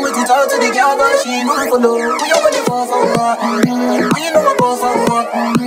We with it out to the girl, but she ain't for love. We are ready for some. We know we're for some more.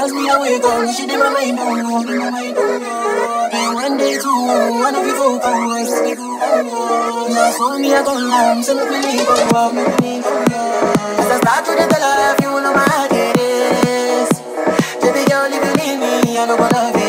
Ask me how we go, she did my mind on, my mind And one day too, one of you focus Now for me I don't lie, so let me go, let me go Cause I start to the develop, you know my ideas Baby girl, if you need me, I know what I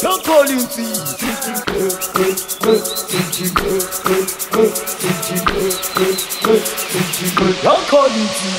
Don't call you Kız kız kız cici kız Kız kız kız cici kız Kız kız cici kız Ya kalinti Cici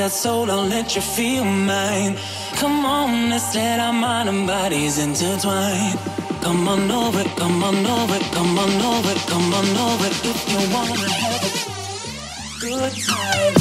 that soul, I'll let you feel mine. Come on, let's let our mind and bodies intertwine. Come on over come on over come on over come on over if you wanna have a good time.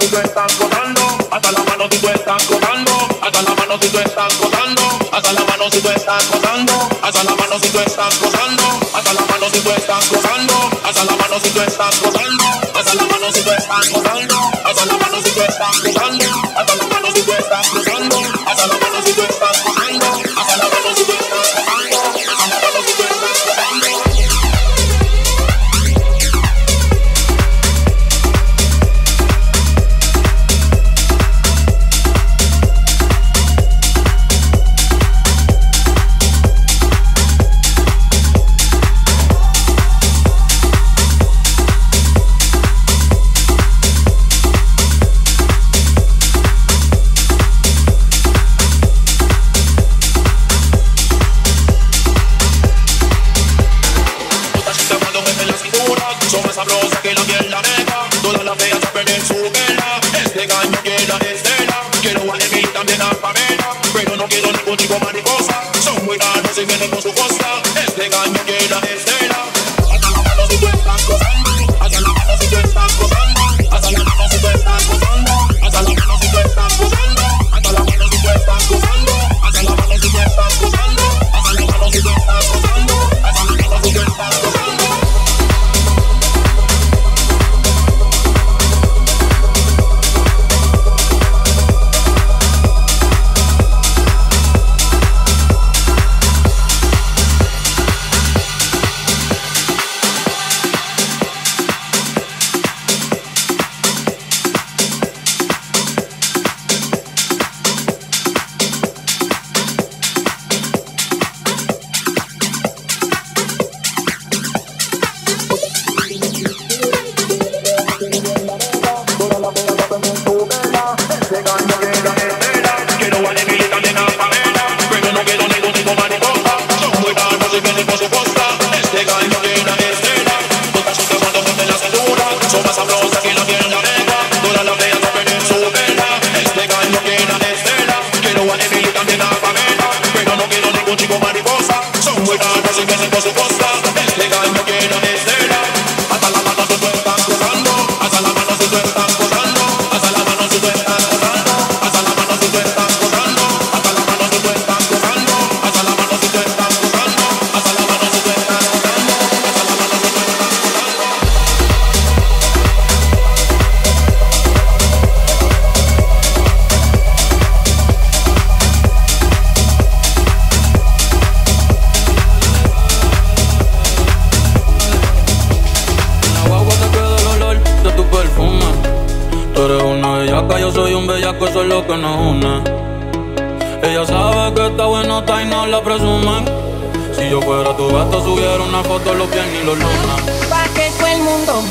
si tú estás gozando, hasta la mano si tú estás gozando, hasta la mano si tú estás gozando, hasta la mano si tú estás gozando, hasta la mano si tú estás gozando, hasta la mano si tú estás gozando, hasta la mano si tú estás gozando, hasta la mano si tú estás gozando, hasta la mano si tú estás gozando. mucho más sabrosa que la miel la negra. Todas las feas saben en su vela. Este gallo quiere la estela. Quiero a Emi también a Pamela. Pero no quiero ningún chico más. soy un bellaco, eso es lo que nos une. Ella sabe que está bueno, está y no la presumen. Si yo fuera tu gato, subiera una foto los pies y los lunas. Pa' que fue el mundo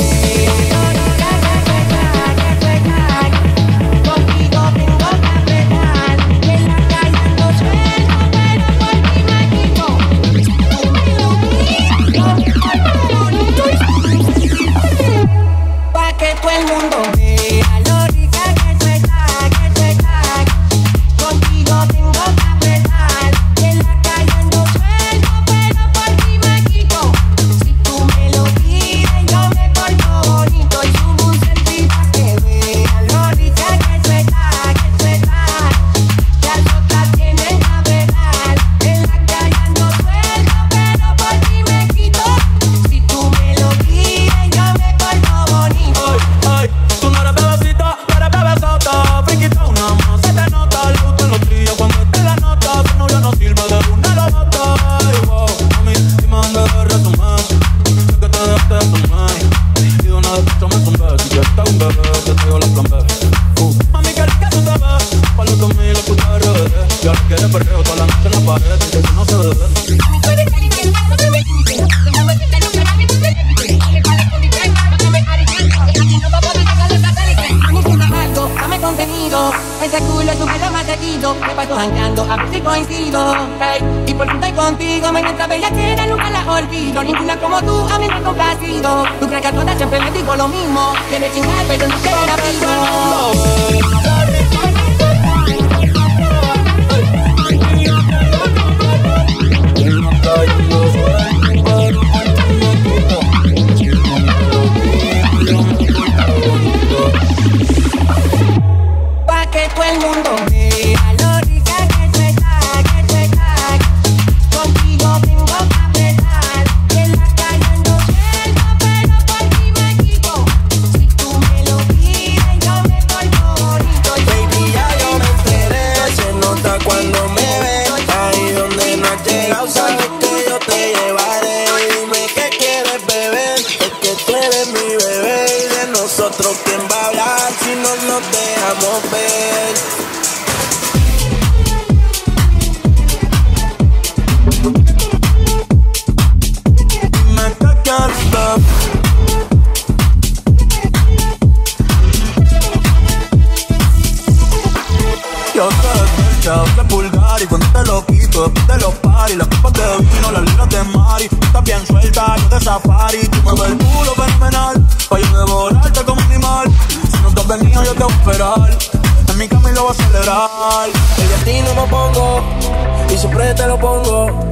siempre te lo pongo.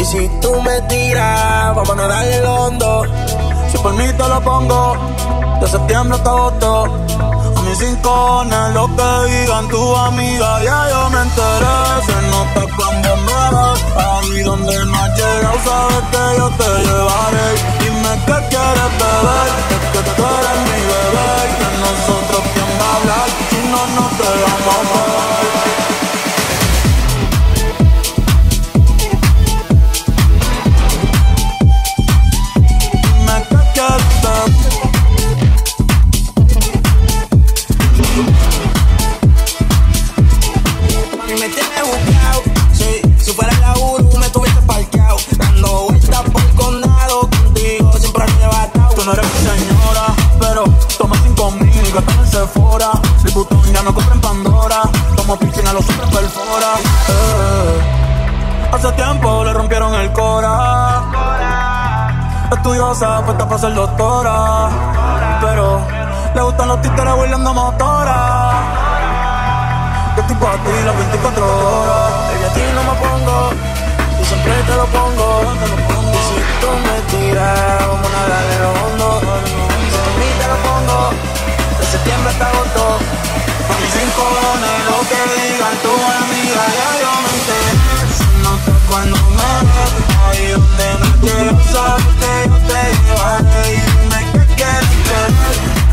Y si tú me tiras, vamos a nadar el hondo. si por mí te lo pongo, de septiembre hasta agosto, a mis rincones, lo que digan tu amiga, ya yo me enteré, se nota cuando me ves, ahí donde no has llegado, sabes que yo te llevaré, dime qué quieres beber, es que tú eres mi bebé, de nosotros quién va a hablar, si no nos dejamos ver. Dime Sephora. El botón ya no compra en Pandora. Como piercing a los hombres perfora. Eh, hace tiempo le rompieron el cora. Estudiosa, puesta para ser doctora. Pero le gustan los títeres bailando motora. Yo estoy pa' ti las 24 horas. Baby, a ti no me pongo. Y siempre te lo pongo. Y si tú me tiras, vamos a en lo hondo. Si a mí te lo pongo. Septiembre hasta agosto. A mis lo que digan tu amiga, ya yo me enteré. Se nota cuando me ves, ahí donde no quiero sabes que yo te llevaré. Y dime qué quieres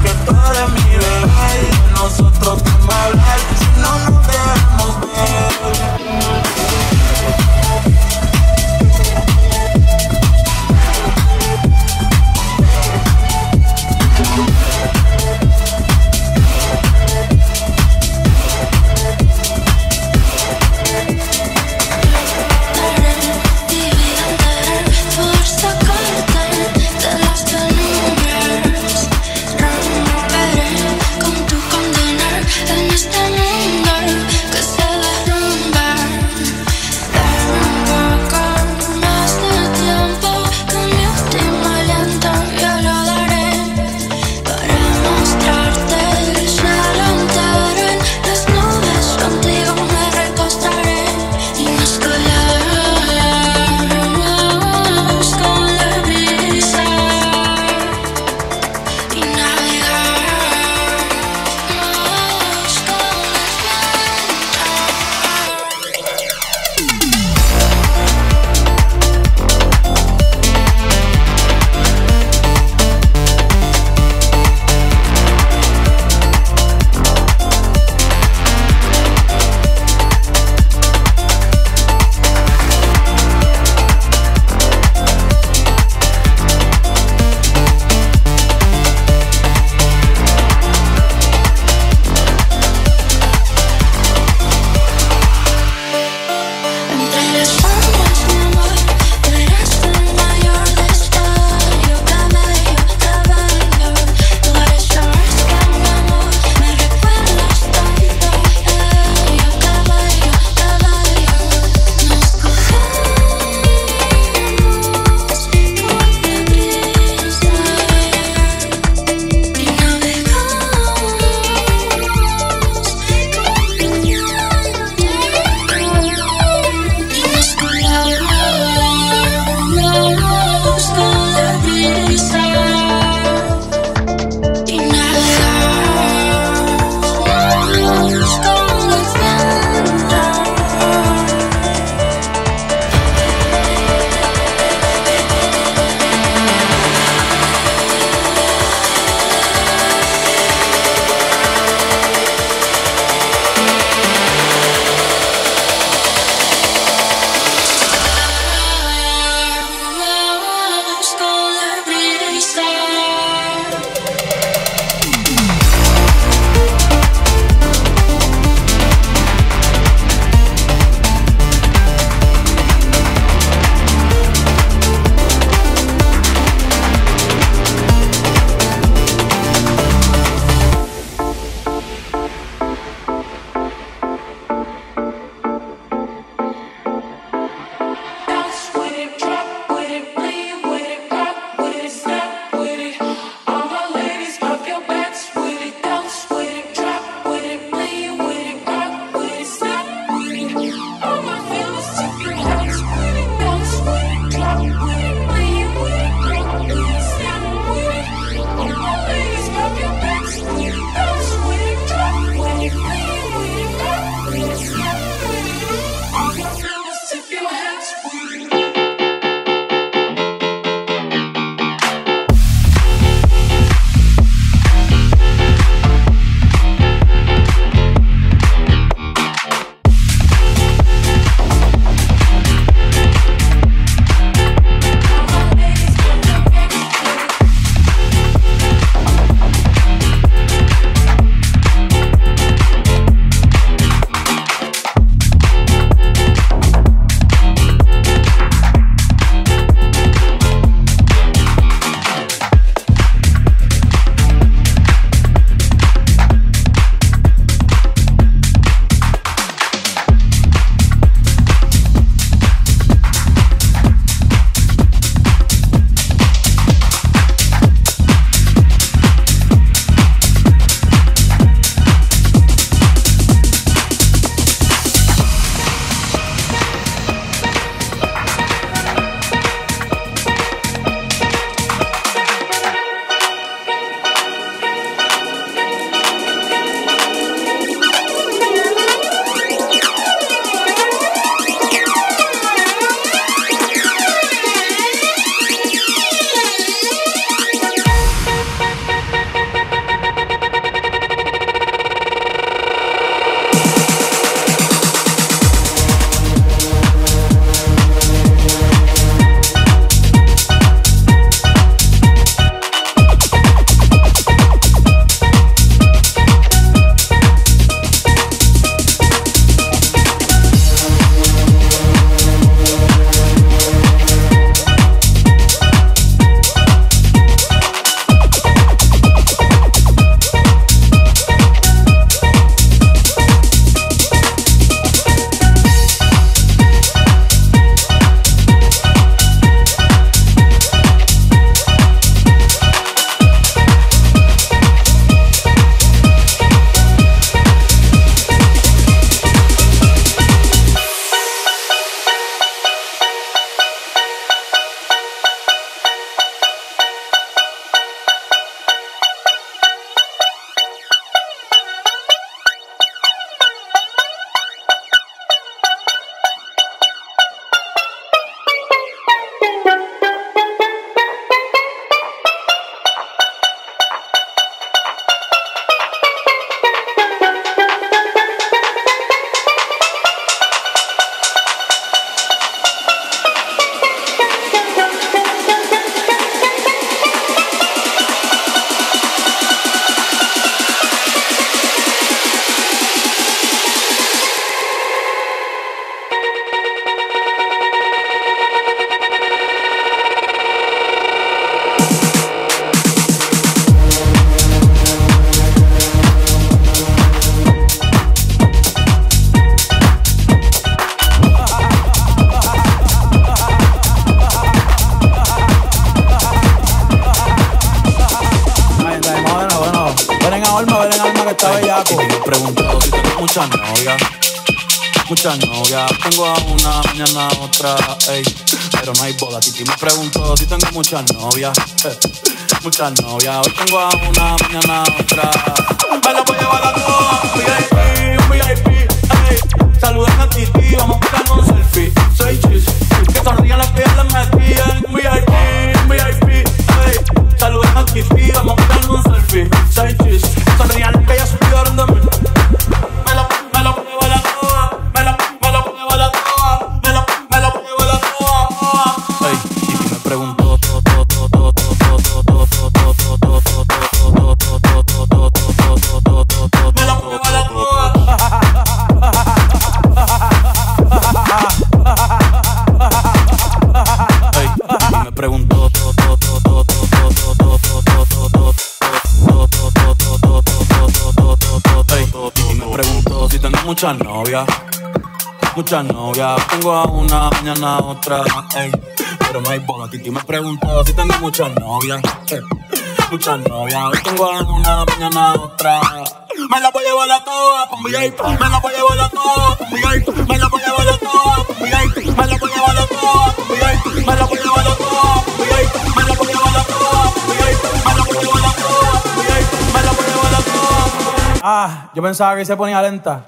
que tú eres mi bebé. Y nosotros quién va a hablar, si no nos dejamos ver. tengo a una, mañana otra. Pero no hay boda, Titi me preguntó si tengo muchas novias, eh, muchas novias. Hoy tengo a una, mañana otra. Me la voy a llevar a. muchas novias, muchas novias. Tengo a una, mañana a otra, ey. Pero no hay boda, Titi me preguntó si tengo muchas novias, ey. Muchas novias, tengo a una, mañana a otra. Me la voy a llevar a todas, pa' VIP, me la voy a llevar a todas. Ah, yo pensaba que se ponía lenta.